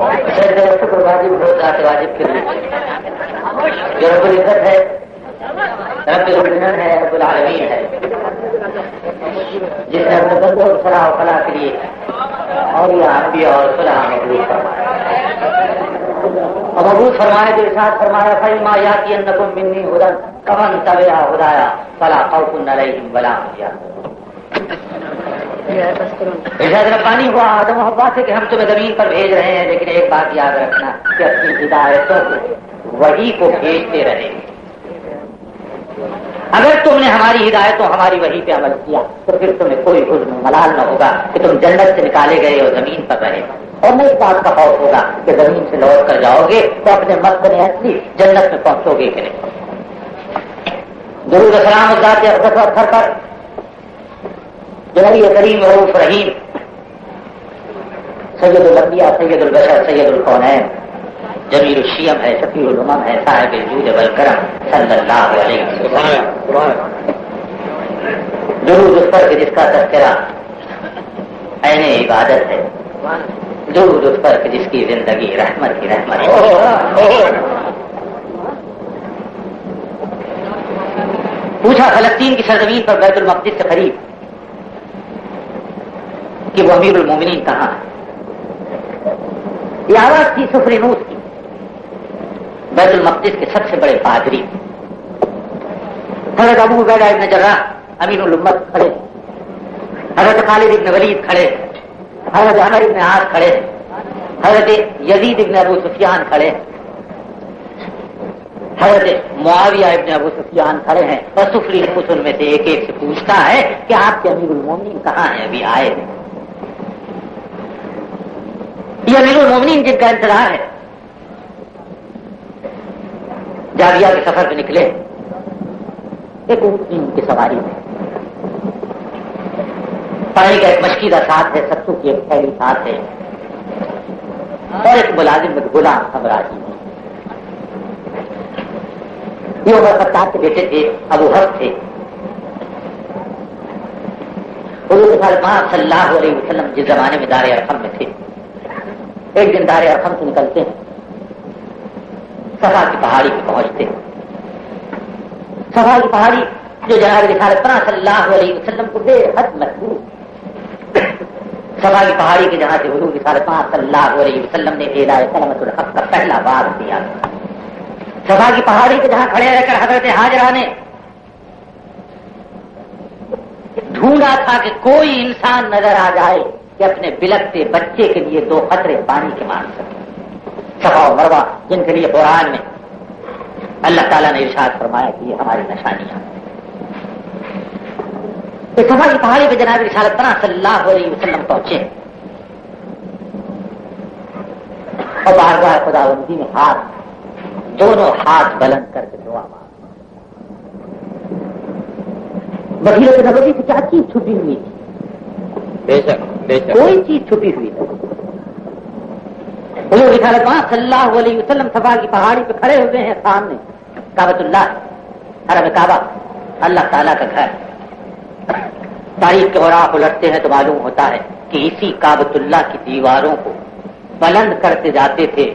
شکر واجب ہو ذات واجب کے لیے۔ جو رب العزت ہے، رب العزت ہے، رب العالمین ہے۔ جس نے اپنے بندوں اور فلاح و فلاح کے لیے اور یہ انبیاء اور فلاح مقبول فرمایا۔ اور مقبول فرمایا جو ارشاد فرمایا فی ما یاتی انکم منی ہدن کمن تبعا ہدایا فلا خوف علیہم ولا هم يحزنون۔ ارشاد ربانی ہوا آدم حوا سے کہ ہم تمہیں زمین پر بھیج رہے ہیں، لیکن ایک بات یاد رکھنا، کہ اپنی ہدایتوں کو وہی کو بھیجتے رہے۔ اگر تم نے ہماری ہدایتوں ہماری وہی پہ عمل کیا، تو پھر تمہیں کوئی حزن ملال نہ ہوگا کہ تم جنت سے نکالے گئے اور زمین پر رہے۔ اور نہیں اس بات کا خوف ہوگا کہ زمین سے لوٹ کر جاؤ گے تو اپنے مقصد اصلی جنت میں پہنچو گے کہ نہیں۔ ضرور السلام ذات اکثر پر۔ جو نبی کریم رعوف رحیم۔ سید الانبیاء سید البشر سید القونین جمیل الشیم ہے شفیع الامم ہے صاحب الجود والکرم صلی اللہ علیہ وسلم۔ ضرور اس پر کہ جس کا تذکرہ عین عبادت ہے۔ ضرور اس پر کہ جس کی زندگی رحمت کی رحمت ہے۔ پوچھا فلسطین کی سرزمین پر بیت المقدس سے قریب۔ کہ وہ امیر المومنین کہاں ہے۔ یہ آواز تھی سفری نوس کی۔ بیت المقدس کے سب سے بڑے پادری حضرت ابو عبیدہ ابن جراح امین الامت کھڑے۔ حضرت خالد ابن ولید کھڑے۔ حضرت عمر ابن عاص کھڑے۔ حضرت یزید ابن ابو سفیان کھڑے۔ حضرت معاویہ ابن ابو سفیان کھڑے ہیں۔ اور سفری نوس ان میں سے ایک ایک سے پوچھتا ہے کہ آپ کے امیر المومنین کہاں ہیں؟ ابھی آئے ہیں۔ یہ امیر المومنین جن کا انتظار ہے۔ جاویہ کے سفر پہ نکلے۔ ایک ان کی سواری میں۔ پانی کا ایک مشکیدہ ساتھ ہے ستو کی ایک پہلی ساتھ ہے۔ اور ایک ملازم غلام امراجی جی۔ ہے یہ عمر خطاب کے بیٹے تھے، ابو حق تھے۔ حضور صلی اللہ علیہ وسلم جس زمانے میں دار ارقم میں تھے۔ ایک دن دار ارقم سے نکلتے ہیں۔ سفا کی پہاڑی پہ پہنچتے سفا کی پہاڑی جو جناب رسالت پناہ صلی اللہ علیہ وسلم کو بے حد محبوب سفا کی پہاڑی کے جہاں سے حضور رسالت پناہ صلی اللہ علیہ وسلم نے اعلان سلمت الحق کا پہلا بار دیا سفا کی پہاڑی کے جہاں کھڑے رہ کر حضرت حاجرہ نے ڈھونڈا تھا کہ کوئی انسان نظر آ جائے۔ کہ اپنے بلکتے بچے کے لیے دو قطرے پانی کے مان سکے سفا و مروا جن کے لیے قرآن میں اللہ تعالیٰ نے ارشاد فرمایا کہ یہ ہماری نشانیاں یہ سفا کی پہاڑی پہ جناب رسالت پناہ صلی اللہ علیہ وسلم پہنچے۔ اور بار بار خدا بندی میں ہاتھ، دونوں ہاتھ بلند کر کے دعا مار بکیلت نبی سے کیا چیز چھپی ہوئی تھی؟ بے شک۔ کوئی چیز چھپی ہوئی نہیں۔ حضور رسالت پاک صلی اللہ علیہ وسلم صفا کی پہاڑی پہ کھڑے ہوئے ہیں، سامنے کابت اللہ حرم کعبہ، اللہ تعالیٰ کا گھر۔ تاریخ کے اوراق الٹتے ہیں تو معلوم ہوتا ہے کہ اسی کابت اللہ کی دیواروں کو بلند کرتے جاتے تھے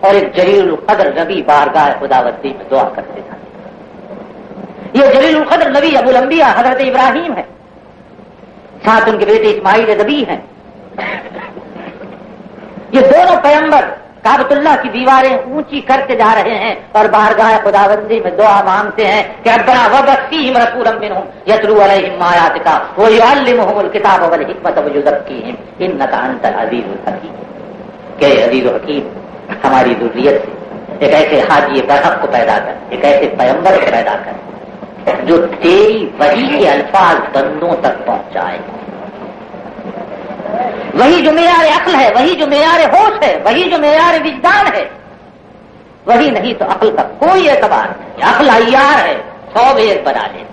اور ایک جلیل القدر نبی بارگاہ خداوتی میں دعا کرتے جاتے یہ جلیل القدر نبی ابو الانبیاء حضرت ابراہیم ہے ساتھ ان کے بیٹے اسماعیل نبی ہیں۔ یہ دونوں پیمبر کابت اللہ کی دیواریں اونچی کرتے جا رہے ہیں اور بارگاہ خداوندی میں دعا مانگتے ہیں کہ ابنا وبسیم رسول منہم یتلو علیہم آیات کا ویعلمہم الکتاب والحکمت ویزکیہم انکا انت العزیز الحکیم۔ کہ عزیز و حکیم ہماری ذریت سے ایک ایسے حاجی برحق کو پیدا کر، ایک ایسے پیمبر کو پیدا کر۔ جو تیری وہی کے الفاظ بندوں تک پہنچائے۔ وہی جو معیار عقل ہے وہی جو معیار ہوش ہے وہی جو معیار وجدان ہے وہی نہیں تو عقل کا کوئی اعتبار نہیں۔ عقل عیار ہے سو ایک بنا لے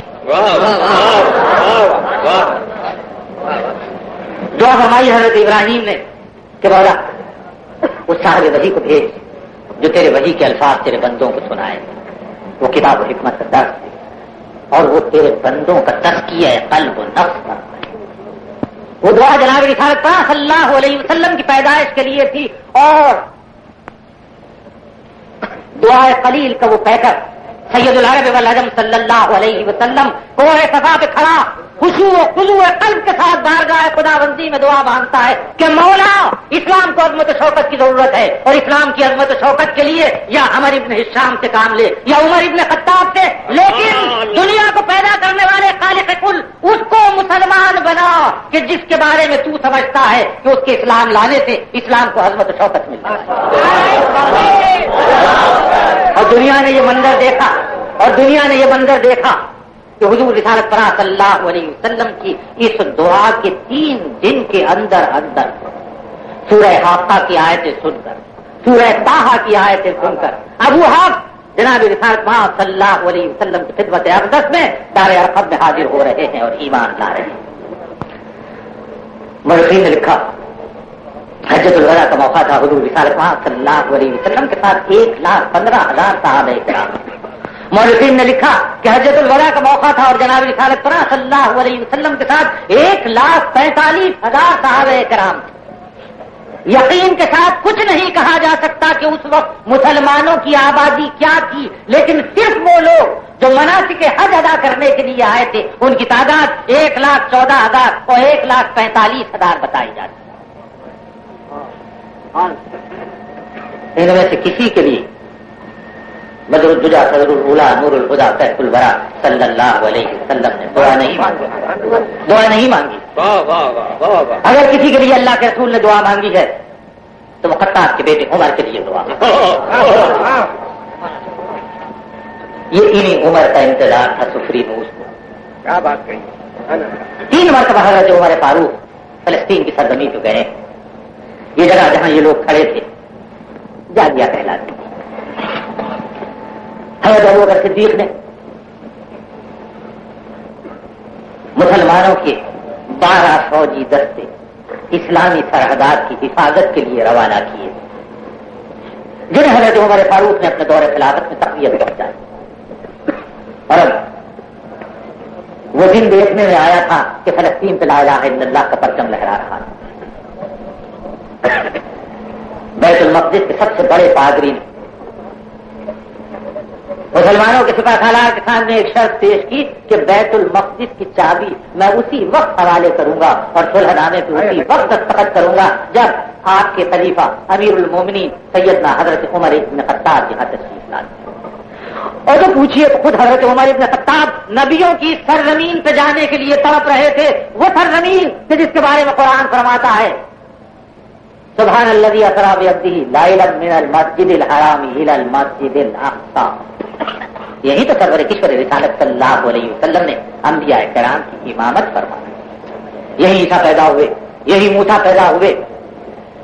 دعا ہماری حضرت ابراہیم نے کہ بولا اس صاحب وہی کو بھیج جو تیرے وہی کے الفاظ تیرے بندوں کو سنائے۔ وہ کتاب و حکمت کا درس اور وہ تیرے بندوں کا تسکیہ ہے قلب و نفس کا وہ دعا جناب رسالت پاک صلی اللہ علیہ وسلم کی پیدائش کے لیے تھی اور دعا قلیل کا وہ پیکر سید العرب والعجم صلی اللہ علیہ وسلم کوہ صفا پہ کھڑا۔ خوشو خزو قلب کے ساتھ بارگاہ خدا بندی میں دعا مانگتا ہے کہ مولا اسلام کو عظمت شوکت کی ضرورت ہے اور اسلام کی عظمت شوکت کے لیے یا عمر ابن حشام سے کام لے یا عمر ابن خطاب سے۔ لیکن دنیا کو پیدا کرنے والے خالق کل اس کو مسلمان بنا کہ جس کے بارے میں تو سمجھتا ہے کہ اس کے اسلام لانے سے اسلام کو عظمت شوکت ملتا ہے۔ اور دنیا نے یہ منظر دیکھا اور دنیا نے یہ منظر دیکھا کہ حضور رسالت پرا صلی اللہ علیہ وسلم کی اس دعا کے تین دن کے اندر اندر سورہ حافہ کی آیتیں سن کر، سورہ تاہا کی آیتیں سن کر۔ ابو حاف جناب رسالت پرا صلی اللہ علیہ وسلم کی خدمت اقدس میں دار ارقب میں حاضر ہو رہے ہیں اور ایمان لا رہے ہیں۔ مرخین نے لکھا، حجت الوداع کا موقع تھا حضور رسالت پرا صلی اللہ علیہ وسلم کے ساتھ ایک لاکھ پندرہ ہزار صاحب کرام نے لکھا کہ حضرت الوداع کا موقع تھا اور جناب رسالت پر صلی اللہ علیہ وسلم کے ساتھ ایک لاکھ پینتالیس ہزار صاحب کرام۔ یقین کے ساتھ کچھ نہیں کہا جا سکتا کہ اس وقت مسلمانوں کی آبادی کیا تھی لیکن صرف وہ لوگ جو مناسب کے حج ادا کرنے کے لیے آئے تھے ان کی تعداد ایک لاکھ چودہ ہزار اور ایک لاکھ پینتالیس ہزار بتائی جاتی۔ ان میں سے کسی کے لیے بدر الجا صدر الولا نور الخدا سیف البرا صلی اللہ علیہ وسلم نے دعا نہیں مانگی۔ دعا نہیں مانگی۔ اگر کسی کے لیے اللہ کے رسول نے دعا مانگی ہے تو وہ خطاب کے بیٹے عمر کے لیے دعا یہ انہیں عمر کا انتظار تھا سفری موس کو۔ کیا بات کہی؟ تین مرتبہ حضرت عمر فاروق فلسطین کی سرزمین پہ گئے۔ یہ جگہ جہاں یہ لوگ کھڑے تھے جاگیا کہلاتی۔ تھی حضرت ابو بکر صدیق نے مسلمانوں کے بارہ فوجی دستے اسلامی سرحدات کی حفاظت کے لیے روانہ کیے۔ جنہیں حضرت عمر فاروق نے اپنے دور خلافت میں تقویت پہنچائی۔ اور اب وہ دن دیکھنے میں آیا تھا کہ فلسطین پہ لا الہ الا اللہ کا پرچم لہرا رہا بیت المقدس کے سب سے بڑے پادری نے مسلمانوں کے سپاہ سالار کے سامنے ایک شرط پیش کی کہ بیت المقدس کی چابی میں اسی وقت حوالے کروں گا اور سلح نامے پہ اسی وقت دستخط کروں گا جب آپ کے خلیفہ امیر المومنی سیدنا حضرت عمر ابن خطاب یہاں تشریف لاتے اور جو پوچھیے تو خود حضرت عمر ابن خطاب نبیوں کی سرزمین پہ جانے کے لیے تڑپ رہے تھے وہ سرزمین جس کے بارے میں قرآن فرماتا ہے۔ سبحان الذي اسرا بعبده ليلا من المسجد الحرام الى المسجد الاقصى یہی تو سرور کشور رسالت صلی اللہ علیہ وسلم نے انبیاء کرام کی امامت فرمائی۔ یہی عیسا پیدا ہوئے، یہی موسا پیدا ہوئے۔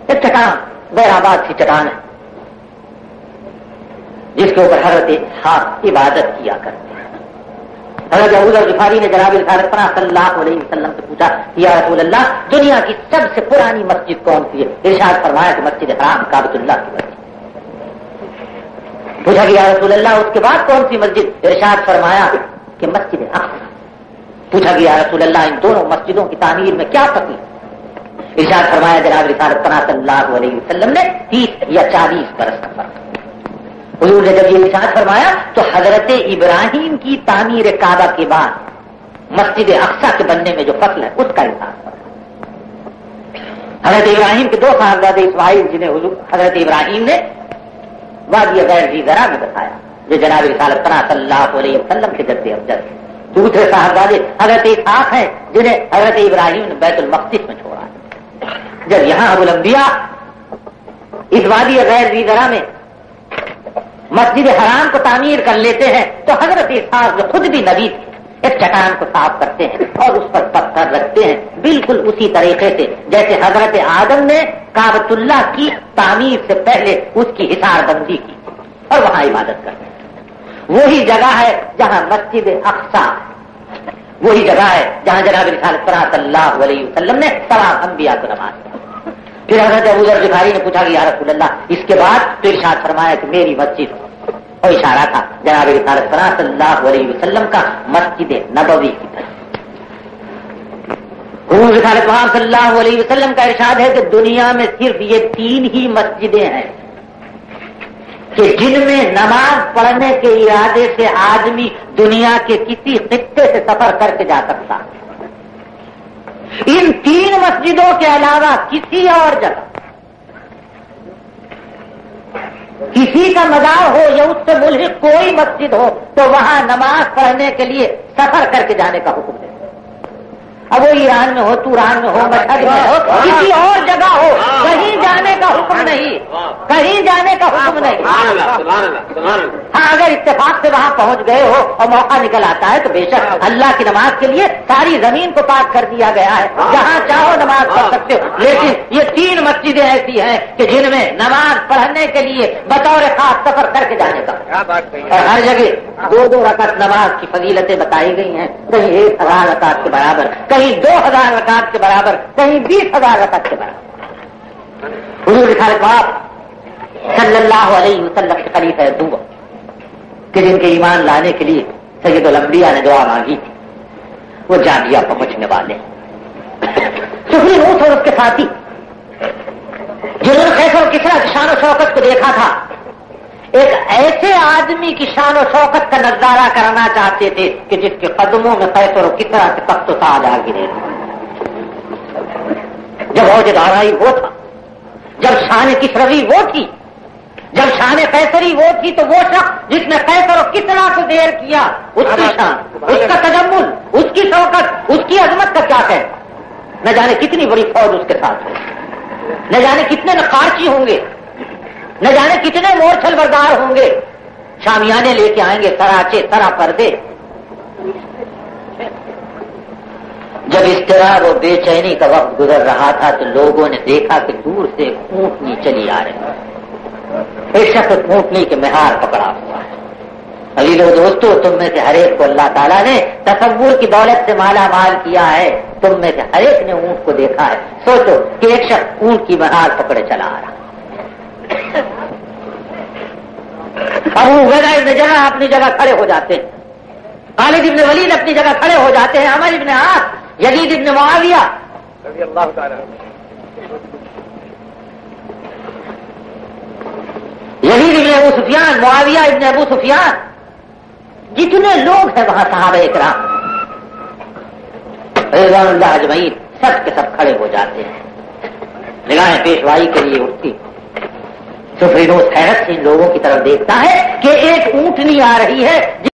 ایک چٹان، غیر آباد کی چٹان ہے۔ جس کے اوپر حضرت ہاتھ عبادت کیا کرتے ہیں۔ حضرت ابو نے جناب رسالت پناہ صلی اللہ علیہ وسلم سے پوچھا، یا رسول اللہ، دنیا کی سب سے پرانی مسجد کون سی ہے؟ ارشاد فرمایا کہ مسجد حرام کابت اللہ کی مسجد۔ پوچھا کہ یا رسول اللہ، اس کے بعد کون سی مسجد؟ ارشاد فرمایا کہ مسجد اقصا پوچھا کہ یا رسول اللہ، ان دونوں مسجدوں کی تعمیر میں کیا تکلیف؟ ارشاد فرمایا، جناب رسالت پناہ صلی اللہ علیہ وسلم نے تیس یا چالیس برس کا فرق حضور نے جب یہ ارشاد فرمایا، تو حضرت ابراہیم کی تعمیر کعبہ کے بعد، مسجد اقسا کے بننے میں جو فصل ہے، اس کا احساس حضرت ابراہیم کے دو صاحبزاد اسماعیل، جنہیں حضرت ابراہیم نے وادی غیر جی ذرا میں بتایا جو جناب رسالت پناہ صلی اللہ علیہ وسلم کے جد افضل دوسرے صاحبزادے حضرت اسحاق ہیں، جنہیں حضرت ابراہیم نے بیت المقدس میں چھوڑا ہے۔ جب یہاں ابو الانبیاء اس وادی غیر جی ذرا میں مسجد حرام کو تعمیر کر لیتے ہیں، تو حضرت اسحاق جو خود بھی نبی تھے ایک چٹان کو صاف کرتے ہیں اور اس پر پتھر رکھتے ہیں۔ بالکل اسی طریقے سے، جیسے حضرت آدم نے کابت اللہ کی تعمیر سے پہلے اس کی حسار بندی کی اور وہاں عبادت کرتے ہیں۔ وہی جگہ ہے جہاں مسجد اقسا وہی جگہ ہے جہاں جناب رسالت صلی اللہ علیہ وسلم نے تمام انبیاء کو نماز پھر حضرت ابو ذر غفاری نے پوچھا کہ یا رسول اللہ، اس کے بعد تو ارشاد فرمایا کہ میری مسجد اور اشارہ تھا، جناب رسالت صلی اللہ علیہ وسلم کا مسجد نبوی کی طرف۔ حضور رسالت محمد صلی اللہ علیہ وسلم کا ارشاد ہے کہ دنیا میں صرف یہ تین ہی مسجدیں ہیں کہ جن میں نماز پڑھنے کے ارادے سے آدمی دنیا کے کسی خطے سے سفر کر کے جا سکتا۔ ان تین مسجدوں کے علاوہ کسی اور جگہ کسی کا مزار ہو یا اس سے ملحق کوئی مسجد ہو، تو وہاں نماز پڑھنے کے لیے سفر کر کے جانے کا حکم دے۔ اب وہ ایران میں ہو توران میں ہو مشہد میں ہو کسی اور جگہ ہو کہیں جانے کا حکم نہیں کہیں جانے کا حکم نہیں ہاں اگر اتفاق سے وہاں پہنچ گئے ہو اور موقع نکل آتا ہے تو بے شک اللہ کی نماز کے لیے ساری زمین کو پاک کر دیا گیا ہے جہاں چاہو نماز پڑھ سکتے ہو لیکن یہ تین مسجدیں ایسی ہیں کہ جن میں نماز پڑھنے کے لیے بطور خاص سفر کر کے جانے کا اور ہر جگہ دو دو رکعت نماز کی فضیلتیں بتائی گئی ہیں۔ کہیں ایک ہزار رکعت کے برابر، کہیں دو ہزار رکعت کے برابر، کہیں بیس ہزار رکعت کے برابر۔ حضور باپ صلی اللہ علیہ وسلم کے قریب ہے دعا کہ جن کے ایمان لانے کے لیے سید الانبیاء نے دعا مانگی تھی، وہ جامعہ پہنچنے والے سفری روس اور اس کے ساتھی، جنہوں نے کیسے اور کس شان و شوکت کو دیکھا تھا ایک ایسے آدمی کی شان و شوقت کا نظارہ کرنا چاہتے تھے کہ جس کے قدموں میں پیسوں کس طرح سے تخت و تاج آ گرے جب عوج دارائی وہ تھا۔ جب شان کسروی وہ تھی۔ جب شان پیسری وہ تھی تو وہ شخص جس نے پیسر و کتنا کو دیر کیا اس کی شان اس کا تجمل اس کی شوقت اس کی عظمت کا کیا کہ نہ جانے کتنی بڑی فوج اس کے ساتھ ہو نہ جانے کتنے نقارچی ہوں گے۔ نہ جانے کتنے مورچل بردار ہوں گے۔ شامیانے لے کے آئیں گے سراچے سرا پردے۔ جب اس طرح وہ بے چینی کا وقت گزر رہا تھا تو لوگوں نے دیکھا کہ دور سے اونٹنی چلی آ رہی ایک شخص اونٹنی کے مہار پکڑا ہوا ہے۔ ابھی لوگ دوستو، تم میں سے ہر ایک کو اللہ تعالیٰ نے تصور کی دولت سے مالا مال کیا ہے۔ تم میں سے ہر ایک نے اونٹ کو دیکھا ہے۔ سوچو کہ ایک شخص اونٹ کی مہار پکڑے چلا آ رہا ابو ابن جگہ اپنی جگہ کھڑے ہو جاتے ہیں۔ خالد ابن ولید اپنی جگہ کھڑے ہو جاتے ہیں۔ امر ابن آس یزید ابن معاویہ۔ یزید ابن ابو سفیان، معاویہ ابن ابو سفیان۔ جتنے لوگ ہیں وہاں صحابہ اکرام۔ رضوان اللہ اجمعین، سب کے سب کھڑے ہو جاتے ہیں۔ نگاہیں پیشوائی کے لیے اٹھتی۔ تو فیروز حیرت سے لوگوں کی طرف دیکھتا ہے کہ ایک اونٹنی آ رہی ہے